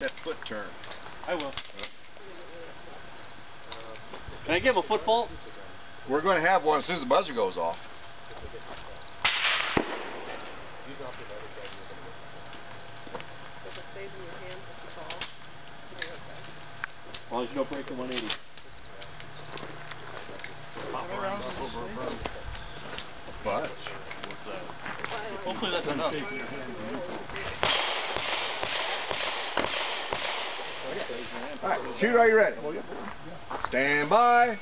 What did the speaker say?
That foot turn. I will. Uh, Can I give him a football? We're going to have one as soon as the buzzer goes off. Does it stays in your hands if you fall? You're okay. As long as you don't break the 180. But Hopefully that's enough. All right, shooter, are you ready? Stand by.